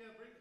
Yeah, bring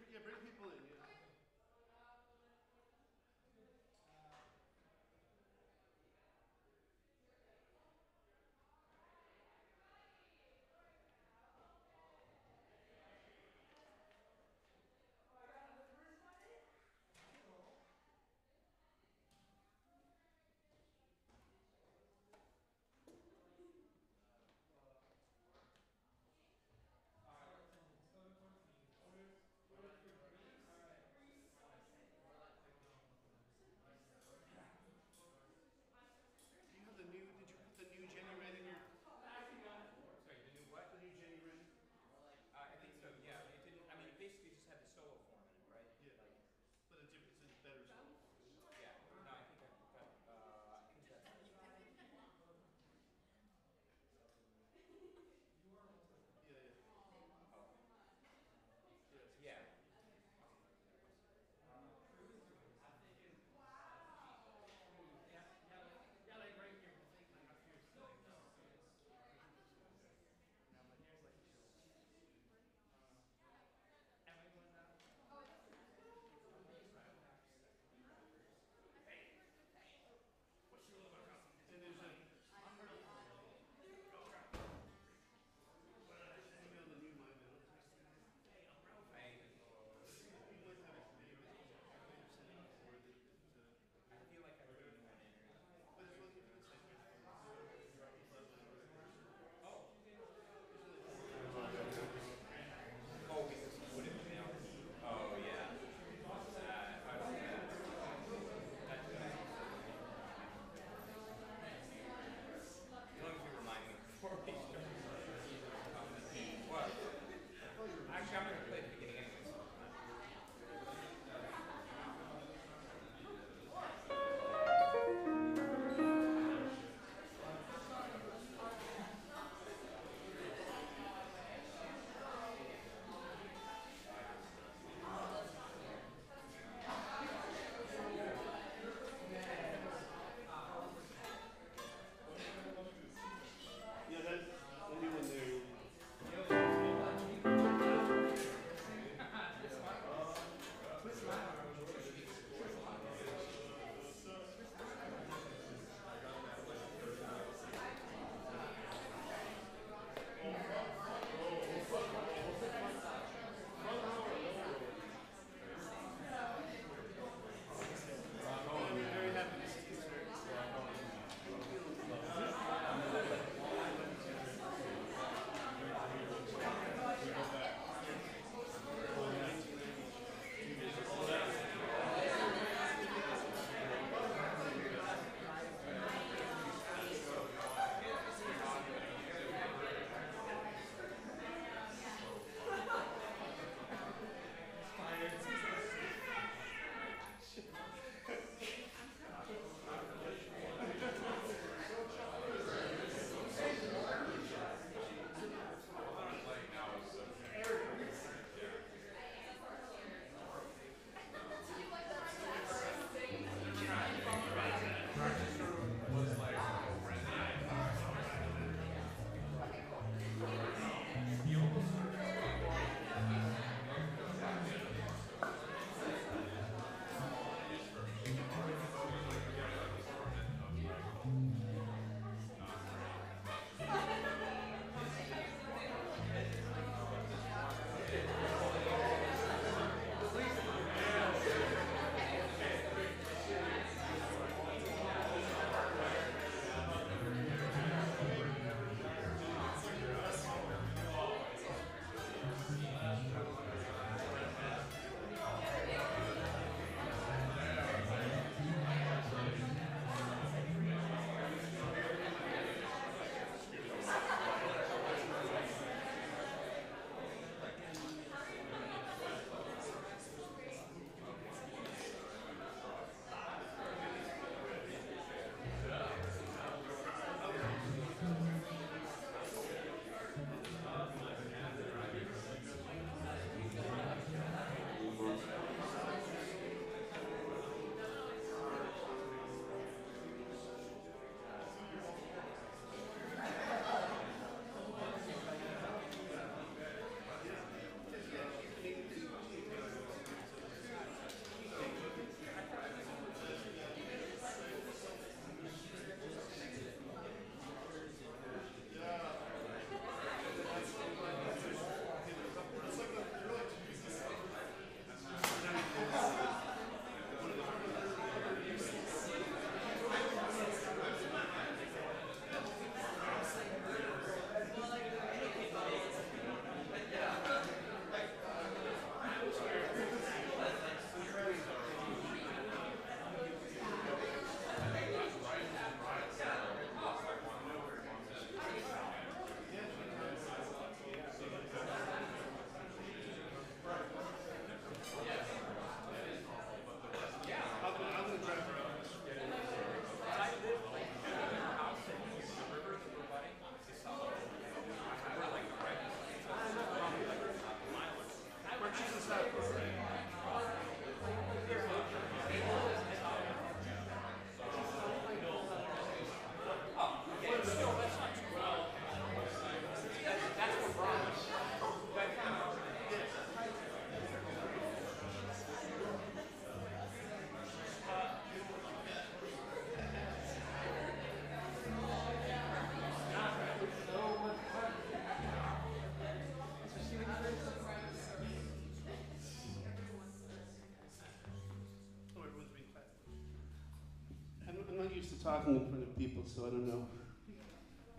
used to talking in front of people, so I don't know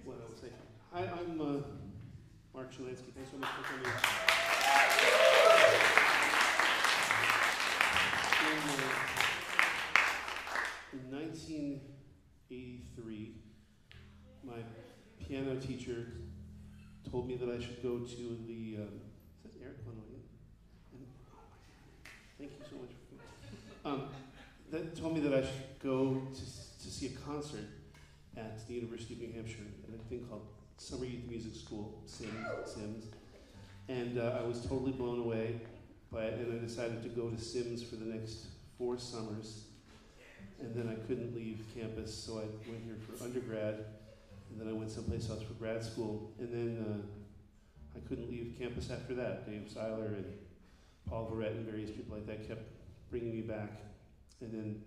what I will say. Hi, I'm uh, Mark Shilansky. Thanks so much for coming. In, uh, in 1983, my piano teacher told me that I should go to the. Um, is that Eric Von Thank you so much. Um, that told me that I should see a concert at the University of New Hampshire at a thing called Summer Youth Music School, SYMS. And uh, I was totally blown away by it, and I decided to go to SYMS for the next four summers. And then I couldn't leave campus, so I went here for undergrad, and then I went someplace else for grad school. And then uh, I couldn't leave campus after that. Dave Seiler and Paul Verrette and various people like that kept bringing me back. And then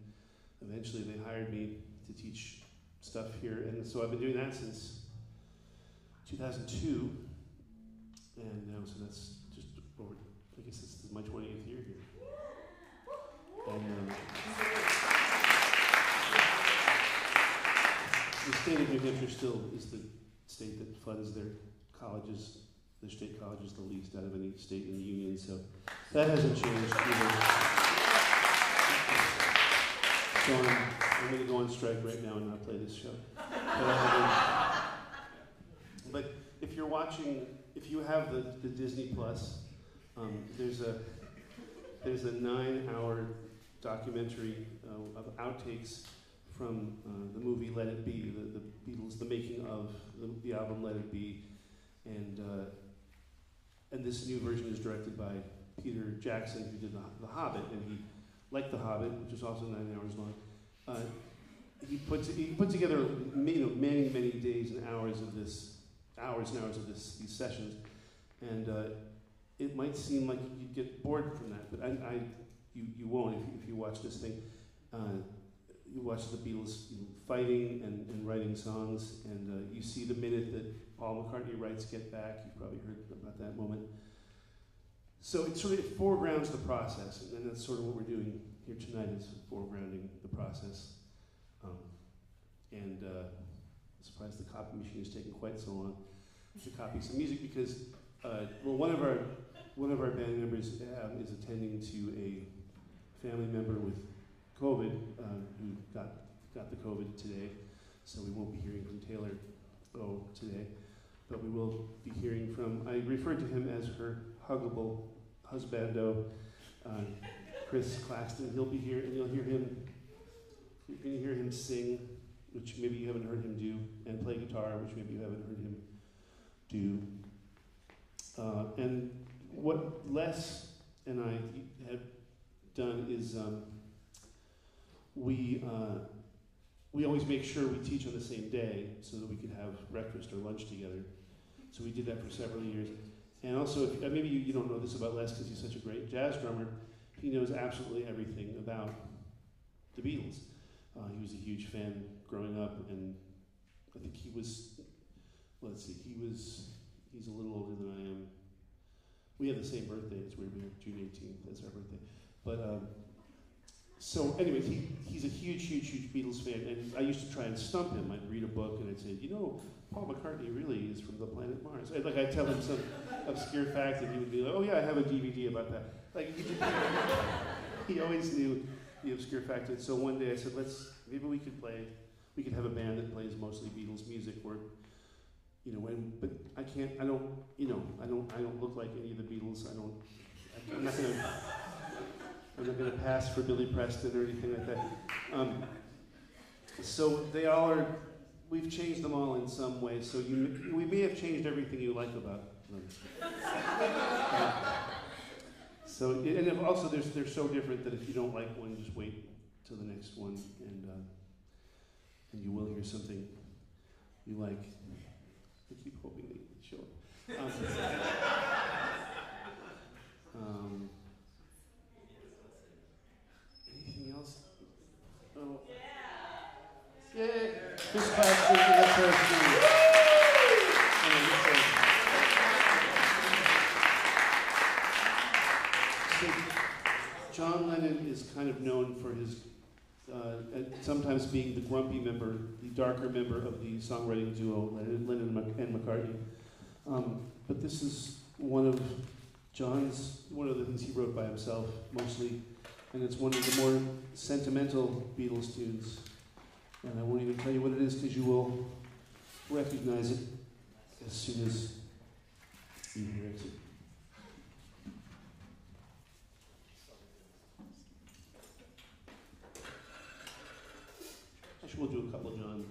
eventually they hired me to teach stuff here. And so I've been doing that since 2002. And now, so that's just over, I guess this is my 20th year here. And um, the state of New Hampshire still is the state that funds their colleges, their state colleges, the least out of any state in the union. So that hasn't changed either. So I'm, I'm going to go on strike right now and not play this show. But, uh, but if you're watching, if you have the, the Disney Plus, um, there's a there's a nine-hour documentary uh, of outtakes from uh, the movie Let It Be, the, the Beatles, the making of the, the album Let It Be, and uh, and this new version is directed by Peter Jackson, who did the, the Hobbit, and he like The Hobbit, which is also nine hours long, uh, he put he put together you know, many many days and hours of this hours and hours of this these sessions, and uh, it might seem like you'd get bored from that, but I, I you you won't if you, if you watch this thing. Uh, you watch the Beatles you know, fighting and, and writing songs, and uh, you see the minute that Paul McCartney writes "Get Back." You've probably heard about that moment. So it sort of foregrounds the process, and that's sort of what we're doing here tonight is foregrounding the process. Um, and uh, I'm surprised the copy machine is taking quite so long to copy some music because, uh, well, one of our one of our band members um, is attending to a family member with COVID uh, who got got the COVID today, so we won't be hearing from Taylor O today, but we will be hearing from. I referred to him as her huggable husbando, uh, Chris Klaxton. He'll be here, and you'll hear him. You're going to hear him sing, which maybe you haven't heard him do, and play guitar, which maybe you haven't heard him do. Uh, and what Les and I have done is um, we uh, we always make sure we teach on the same day so that we could have breakfast or lunch together. So we did that for several years. And also, if, uh, maybe you, you don't know this about Les because he's such a great jazz drummer. He knows absolutely everything about the Beatles. Uh, he was a huge fan growing up, and I think he was. Let's see, he was. He's a little older than I am. We have the same birthday. It's weird. We have June 18th. That's our birthday. But um, so, anyways, he, he's a huge, huge, huge Beatles fan, and I used to try and stump him. I'd read a book and I'd say, you know, Paul McCartney really is from the planet Mars. Like I'd tell him some obscure fact, and he would be like, oh yeah, I have a DVD about that. Like he, he always knew the obscure fact. And so one day I said, let's maybe we could play, we could have a band that plays mostly Beatles music, where you know, when, but I can't, I don't, you know, I don't, I don't look like any of the Beatles. I don't, I'm not gonna. I'm not to pass for Billy Preston or anything like that. Um, so they all are. We've changed them all in some way. So you, we may have changed everything you like about them. So and if also there's, they're so different that if you don't like one, just wait till the next one, and uh, and you will hear something you like. I keep hoping show up. Um, um, Anything else? Oh. John Lennon is kind of known for his uh, sometimes being the grumpy member, the darker member of the songwriting duo, Lennon and McCartney. Um, but this is one of John's, one of the things he wrote by himself mostly, and it's one of the more sentimental Beatles tunes. And I won't even tell you what it is because you will recognize it as soon as you hear it. Actually, we'll do a couple of John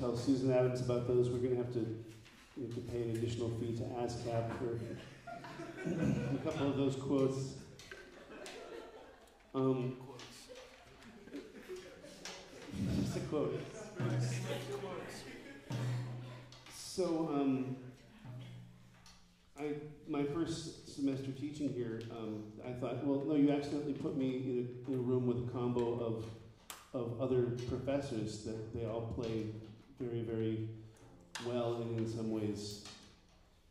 Tell Susan Adams about those. We're gonna have to, we have to pay an additional fee to ASCAP for a couple of those quotes. Um, just a quote. So, um, I, my first semester teaching here, um, I thought, well, no, you accidentally put me in a, in a room with a combo of, of other professors that they all play very, very well and in some ways,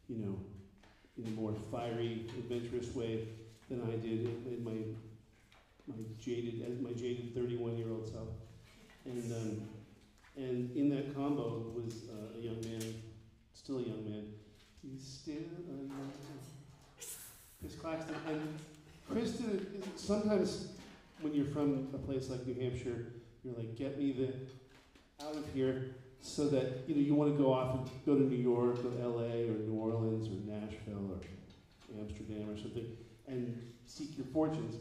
you know, in a more fiery, adventurous way than I did in, my, my jaded, my jaded thirty-one-year-old self. And, um, and in that combo was uh, a young man, still a young man, He's still a young man. Chris Klaxton. And Chris sometimes when you're from a place like New Hampshire, you're like, get me the out of here so that you know you want to go off and go to New York or LA or New Orleans or Nashville or Amsterdam or something and seek your fortunes.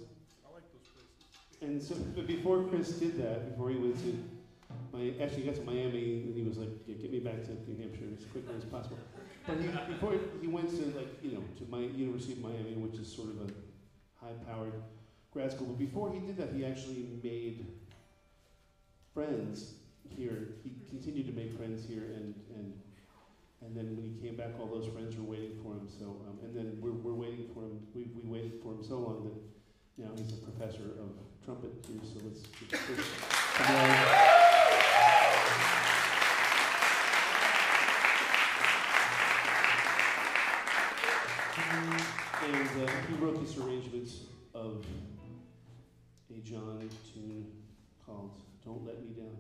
I like those places. And so, but before Chris did that, before he went to my, actually he got to Miami, and he was like, yeah, "Get me back to New Hampshire as quickly as possible." But he, before he went to like, you know, to my University of Miami, which is sort of a high-powered grad school. But before he did that, he actually made friends continued to make friends here, and and and then when he came back, all those friends were waiting for him. So, um, and then we're, we're waiting for him. We, we waited for him so long that now he's a professor of trumpet here. So let's. let's, and uh, he wrote this arrangement of a John tune called "Don't Let Me Down."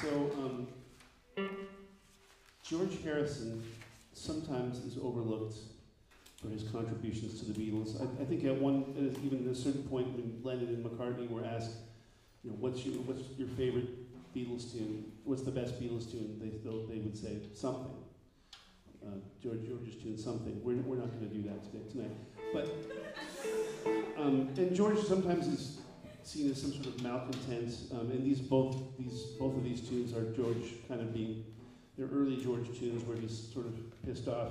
So, um, George Harrison sometimes is overlooked for his contributions to the Beatles. I, I think at one, even at a certain point when Lennon and McCartney were asked, you know, what's your, what's your favorite Beatles tune? What's the best Beatles tune? They, they'll- would say something. Uh, George George's tune, something. We're, we're not going to do that today tonight. But um, and George sometimes is seen as some sort of malcontent. Um, and these both these both of these tunes are George kind of being they're early George tunes where he's sort of pissed off.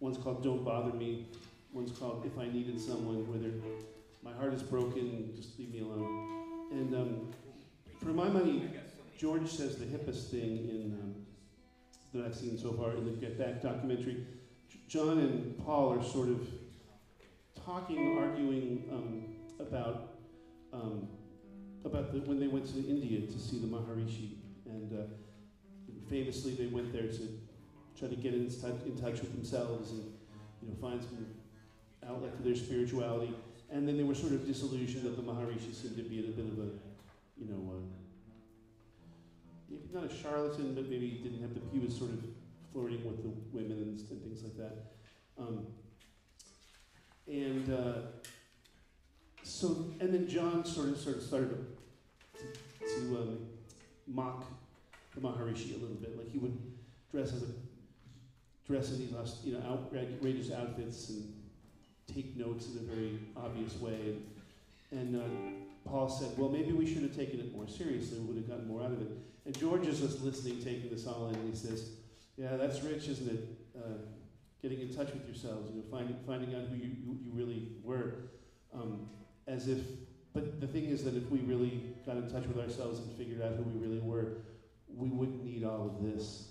One's called "Don't Bother Me." One's called "If I Needed Someone," where they're my heart is broken, just leave me alone. And um, for my money, George says the hippest thing in um, that I've seen so far in the Get Back documentary. John and Paul are sort of talking, arguing um, about um, about the, when they went to India to see the Maharishi, and uh, famously they went there to try to get in touch, in touch with themselves and you know find some outlet for their spirituality. And then they were sort of disillusioned that the Maharishi seemed to be a bit of a, you know, uh, maybe not a charlatan, but maybe he didn't have the, he was sort of flirting with the women and, things like that. Um, and uh, so, and then John sort of sort of started to, to um, mock the Maharishi a little bit. Like he would dress as a dress in these you know outrageous outfits and take notes in a very obvious way. And, and uh, Paul said, "Well, maybe we should have taken it more seriously. We would have gotten more out of it." And George is just listening, taking this all in, and he says, "Yeah, that's rich, isn't it? Uh, getting in touch with yourselves, you know, finding finding out who you, you, you really were, um, as if. But the thing is that if we really got in touch with ourselves and figured out who we really were, we wouldn't need all of this."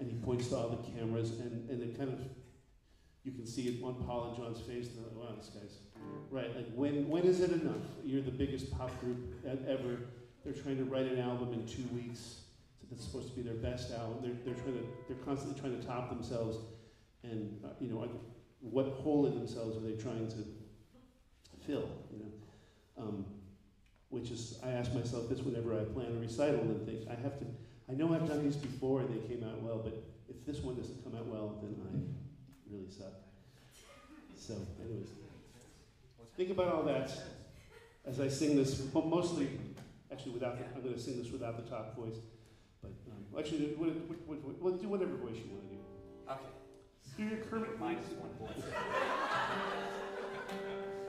And he points to all the cameras, and and it kind of, you can see it on Paul and John's face. And like, "Wow, this guy's right." Like when when is it enough? You're the biggest pop group ever. They're trying to write an album in two weeks. That's supposed to be their best album. They're, they're trying to they're constantly trying to top themselves, and uh, you know what hole in themselves are they trying to fill? You know, um, which is I ask myself this whenever I plan a recital and think I have to. I know I've done these before and they came out well, but if this one doesn't come out well, then I really suck. So, anyways, think about all that as I sing this. Mostly, actually, without the, I'm going to sing this without the top voice. But um, actually, what, what, what, what, well, do whatever voice you want to do. Okay. Do your Kermit Minus voice. one voice.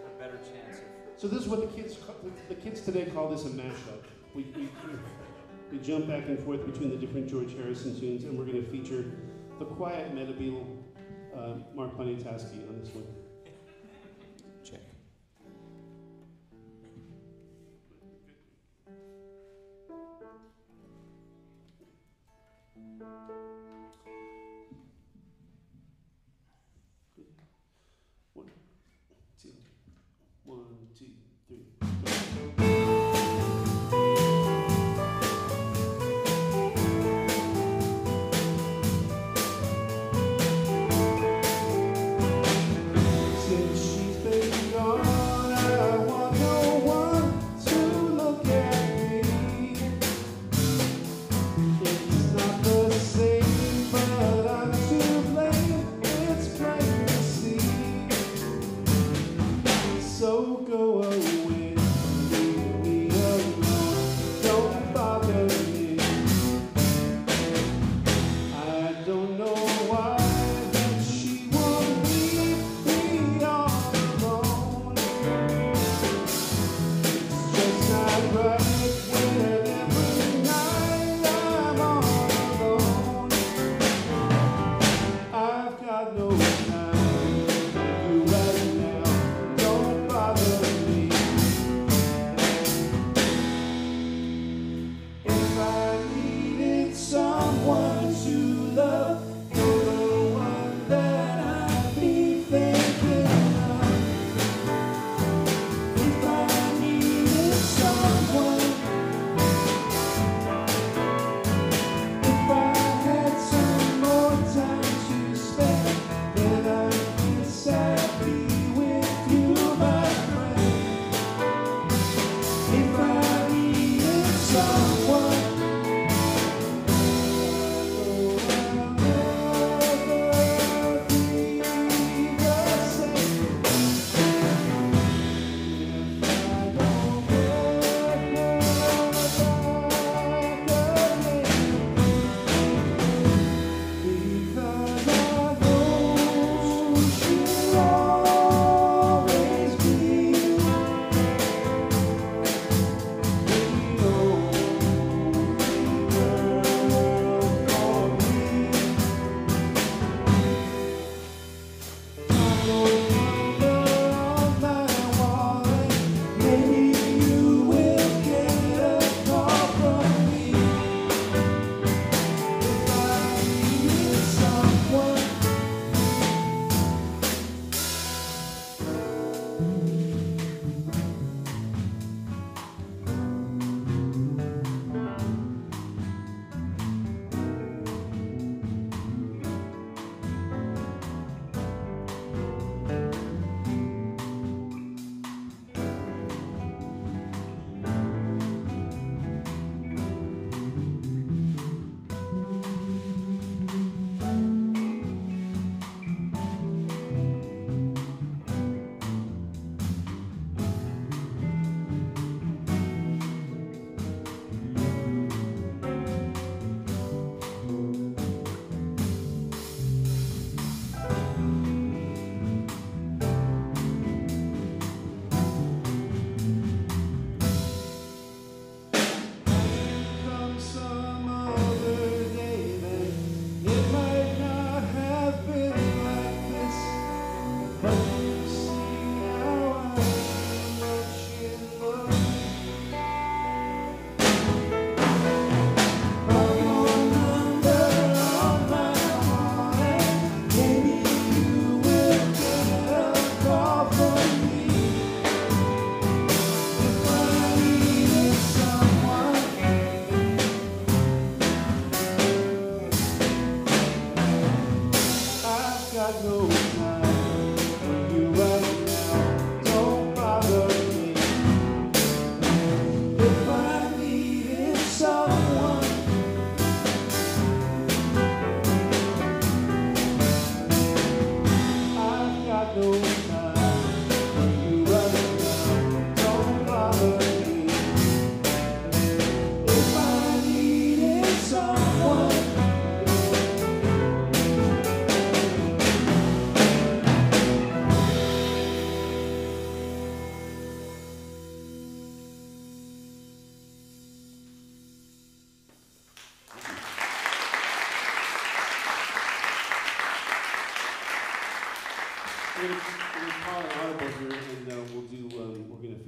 A better chance of. So this is what the kids the kids today call this a mashup. We, we, we jump back and forth between the different George Harrison tunes, and we're going to feature the quiet Metabeatle uh, Mark Poniatowski on this one.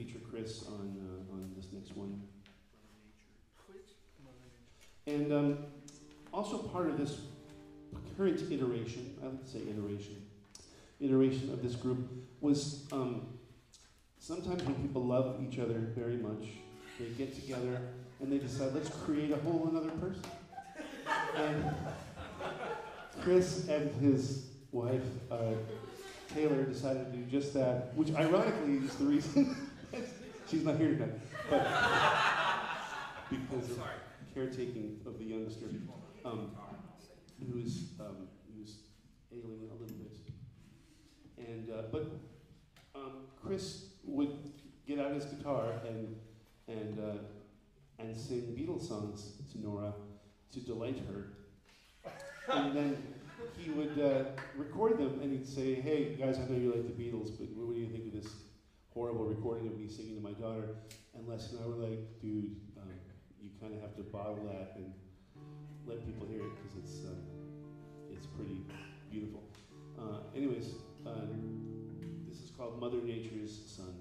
feature Chris on uh, on this next one. And um, also part of this current iteration, I like to say iteration, iteration of this group was um, sometimes when people love each other very much, they get together and they decide let's create a whole another person. And Chris and his wife uh, Taylor decided to do just that, which ironically is the reason she's not here tonight, but because of caretaking of the youngster, um, who's um, who's ailing a little bit, and uh, but um, Chris would get out his guitar and and uh, and sing Beatles songs to Nora to delight her, and then he would uh, record them and he'd say, "Hey guys, I know you like the Beatles, but what do you think of this horrible recording of me singing to my daughter?" And Les and I were like, "Dude, um, you kind of have to bottle that and let people hear it because it's uh, it's pretty beautiful." Uh, anyways, uh, this is called Mother Nature's Son.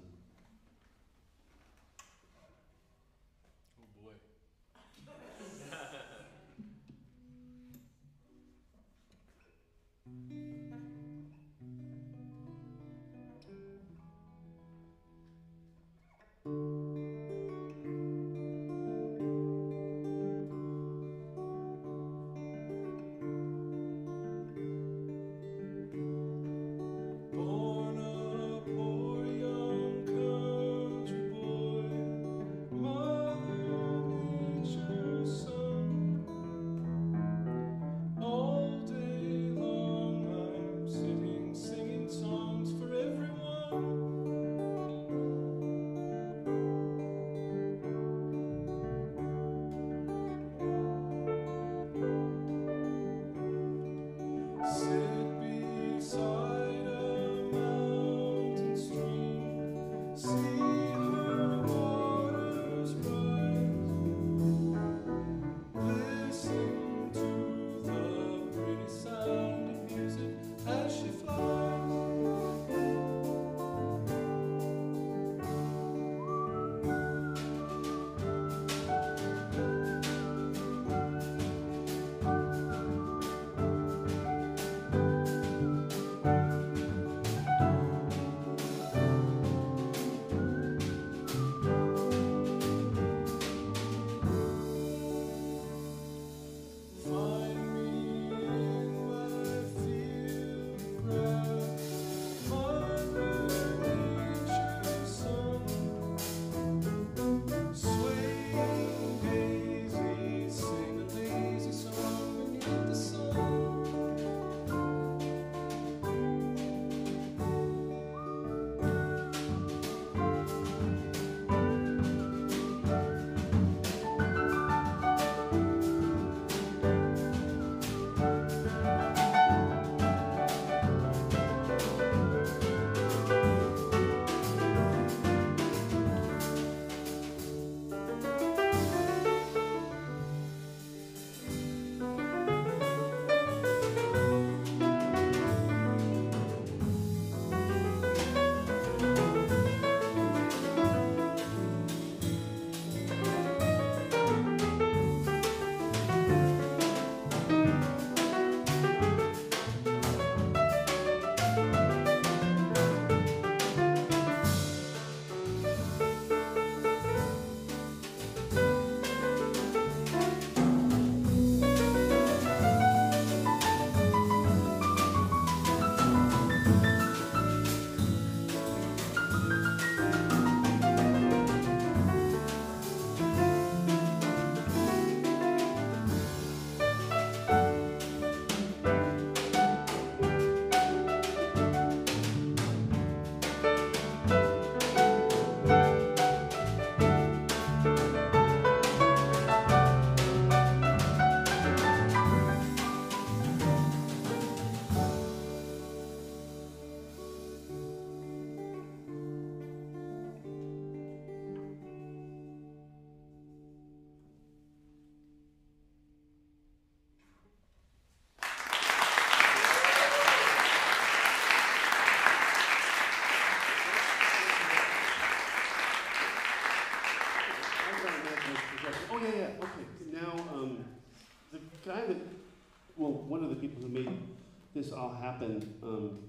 This all happen, um,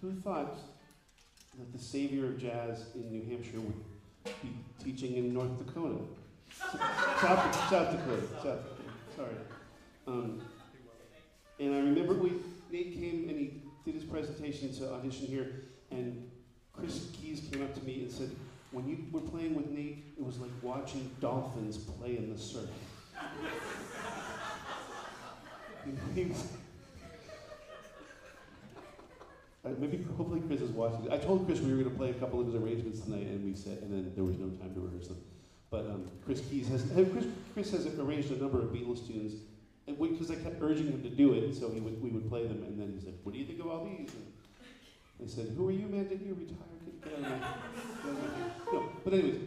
who thought that the savior of jazz in New Hampshire would be teaching in North Dakota? South, South Dakota. South Dakota. Sorry. Um, and I remember we Nate came and he did his presentation to audition here, and Chris Keys came up to me and said, "When you were playing with Nate, it was like watching dolphins play in the surf." He was- Uh, maybe hopefully Chris is watching. I told Chris we were going to play a couple of his arrangements tonight, and we said, and then there was no time to rehearse them. But um, Chris Keys has Chris, Chris has arranged a number of Beatles tunes, and because I kept urging him to do it, so he would we would play them, and then he said, "What do you think of all these?" And I said, "Who are you, man? Didn't you retire? Get, get out of my, get out of my-" No, but anyways,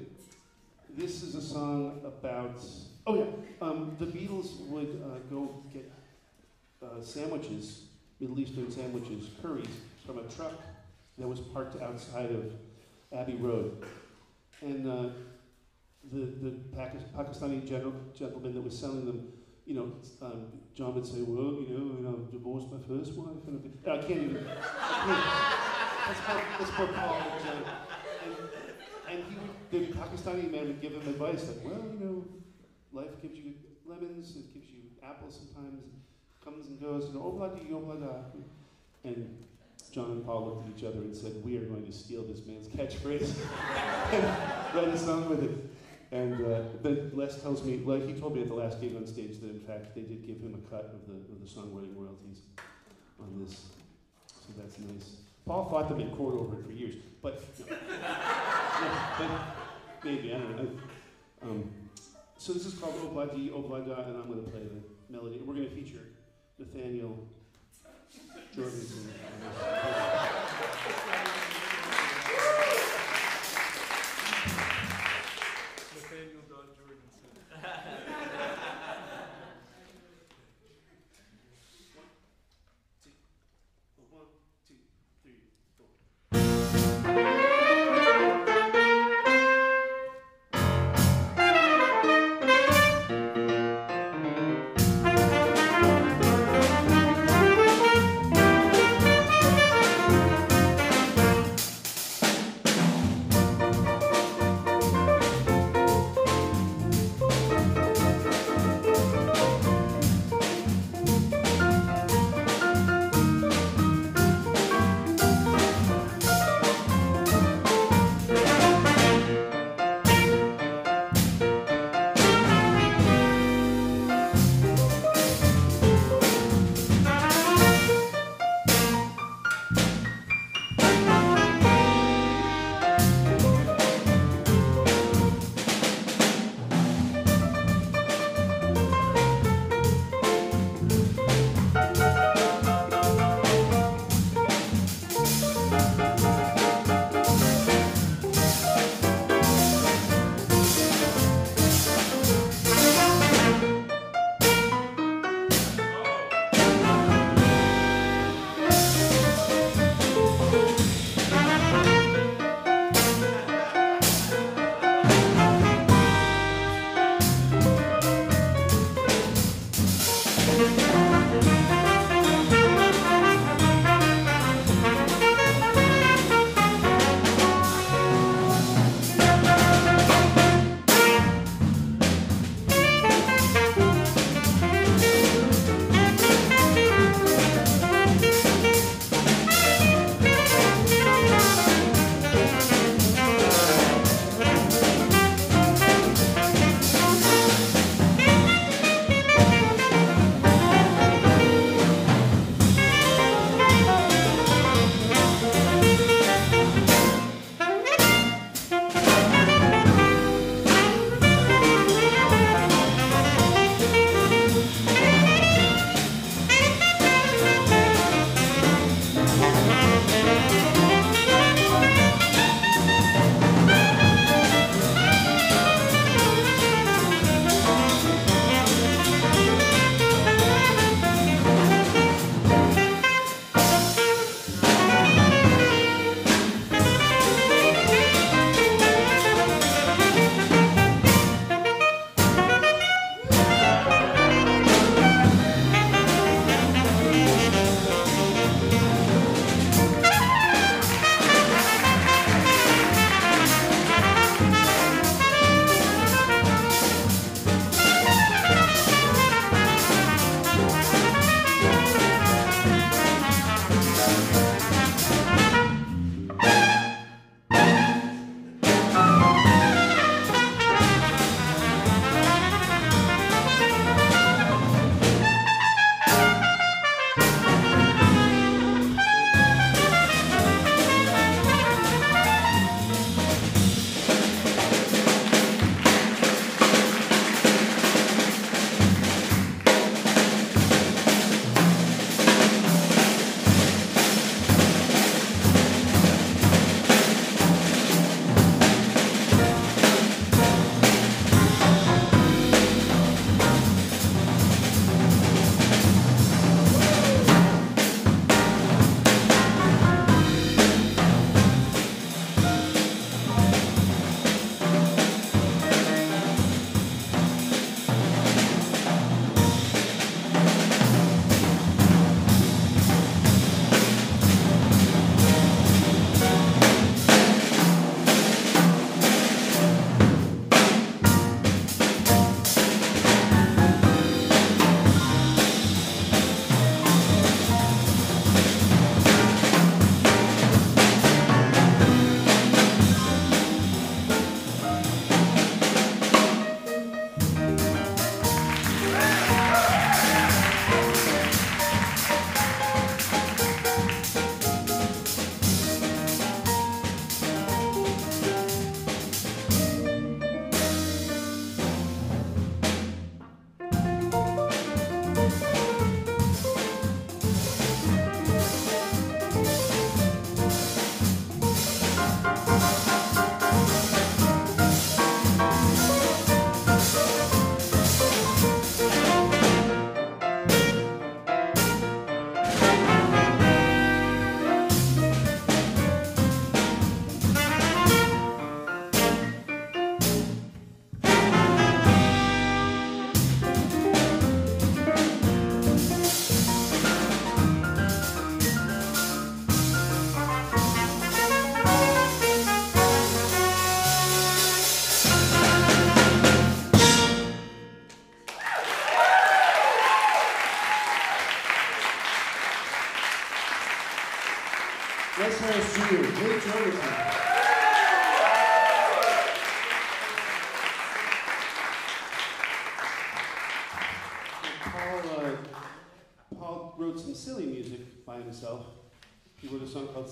this is a song about. Oh yeah, um, the Beatles would uh, go get uh, sandwiches, Middle Eastern sandwiches, curries from a truck that was parked outside of Abbey Road, and. Uh, the, the Pakistani general, gentleman that was selling them, you know, um, John would say, well, you know, you know, divorced my first wife. And I can't even. that's poor, that's Paul. And, he would, the Pakistani man would give him advice like, well, you know, life gives you lemons, it gives you apples sometimes, comes and goes, you know, obladi, oblada. And John and Paul looked at each other and said, we are going to steal this man's catchphrase and write a song with it. And uh, but Les tells me, like he told me at the last gig on stage that in fact they did give him a cut of the of the songwriting royalties on this, so that's nice. Paul fought them in court over it for years, but, no. No, but maybe I don't know. Um, so this is called Obladi Oblada, and I'm going to play the melody. We're going to feature Nathaniel Jorgensen.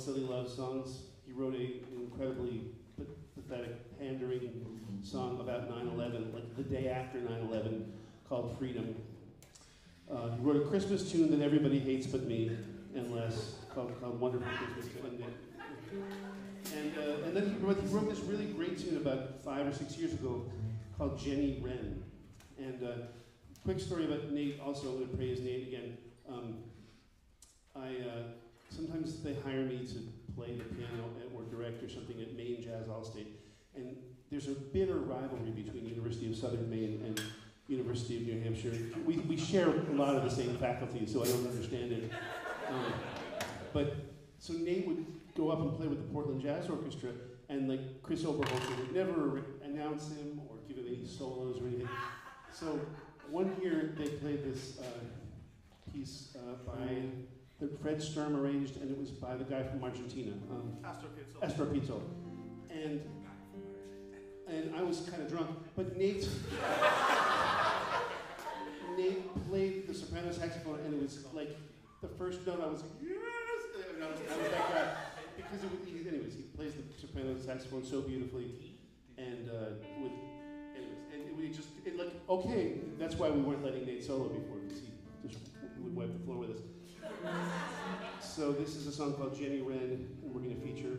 Silly Love Songs. He wrote an incredibly pathetic, pandering song about 9-11, like the day after 9-11, called Freedom. Uh, he wrote a Christmas tune that everybody hates but me and Les, called, called Wonderful Christmas. And, and, uh, and then he wrote, he wrote this really great tune about five or six years ago called Jenny Wren. And uh, quick story about Nate, also, I'm going to praise Nate again. Um, I, uh, sometimes they hire me to play the piano or direct or something at Maine Jazz Allstate. And there's a bitter rivalry between University of Southern Maine and University of New Hampshire. We, we share a lot of the same faculty, so I don't understand it. Um, but so Nate would go up and play with the Portland Jazz Orchestra, and like Chris Oberholtzer would never announce him or give him any solos or anything. So one year they played this uh, piece uh, by that Fred Sturm arranged, and it was by the guy from Argentina, um, Astor Piazzolla. And and I was kind of drunk, but Nate Nate played the soprano saxophone, and it was like the first note. I was like, yes, and I was, I was that guy because it was, he, anyways, he plays the soprano saxophone so beautifully, and uh, with anyways, and it, we just it like okay, that's why we weren't letting Nate solo before because he just would wipe the floor with us. So this is a song called Jenny Wren, and we're going to feature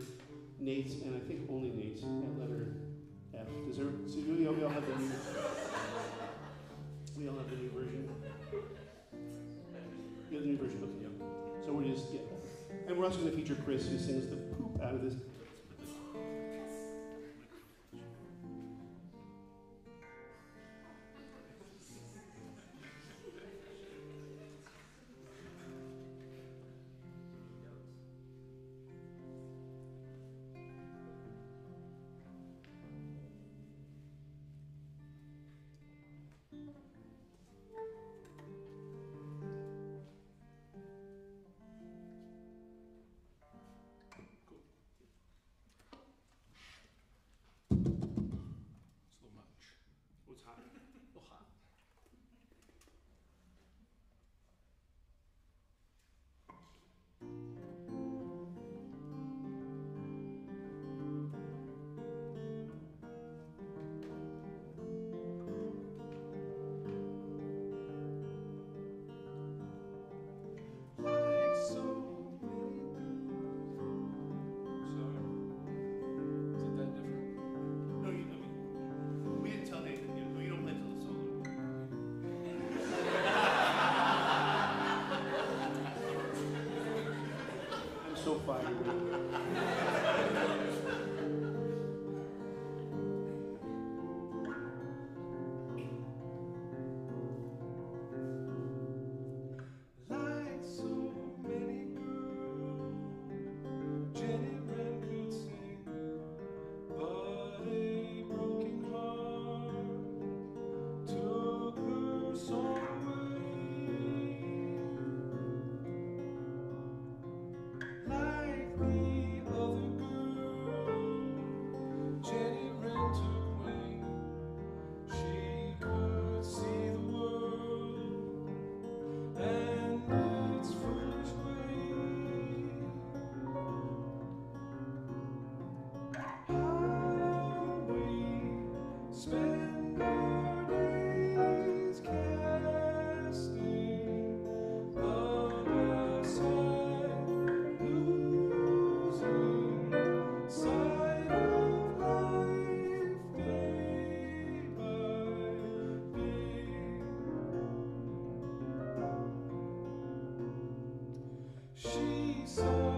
Nate, and I think only Nate at letter F. Does there, so we all, we all have the new, we all have the new version. You have the new version, okay, yeah. So we're just, yeah. And we're also going to feature Chris, who sings the poop out of this. I'm She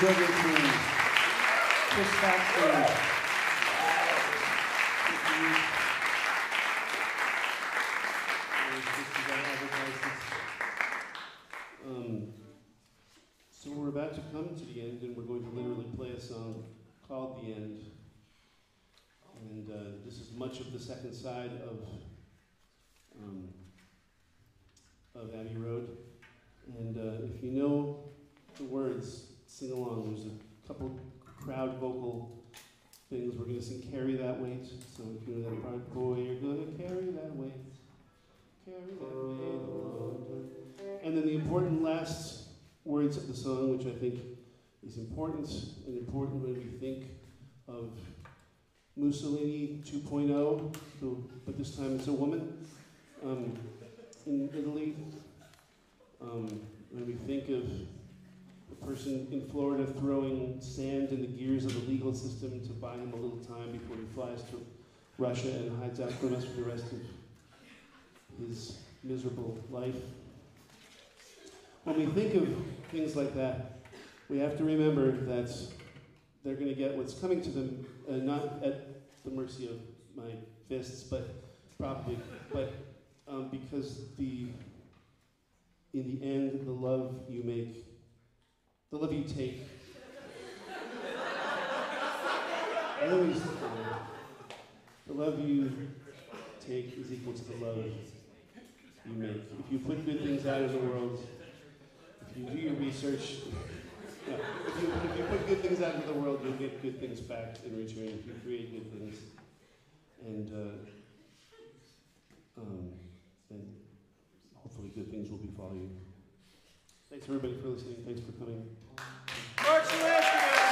Children's Chris so we're about to come to the end, and we're going to literally play a song called "The End." And uh, this is much of the second side of um, of Abbey Road. And uh, if you know the words, sing along. There's a couple crowd vocal things. We're going to sing "Carry That Weight." So if you know that part, boy, you're going to carry that weight, carry that weight. And then the important last words of the song, which I think is important and important when we think of Mussolini 2.0, who, but this time it's a woman, um, in Italy. Um, when we think of a person in Florida throwing sand in the gears of the legal system to buy him a little time before he flies to Russia and hides out from us for the rest of his miserable life. When we think of things like that, we have to remember that they're going to get what's coming to them, uh, not at the mercy of my fists, but probably, but um, because the in the end, the love you make, the love you take. I always, the love you take is equal to the love you make. If you put good things out in the world, if you do your research, no, if, you, if you put good things out into the world, you'll get good things back in return. If you create good things, and uh, um, hopefully good things will befall you. Thanks everybody for listening. Thanks for coming. Mark Shilansky.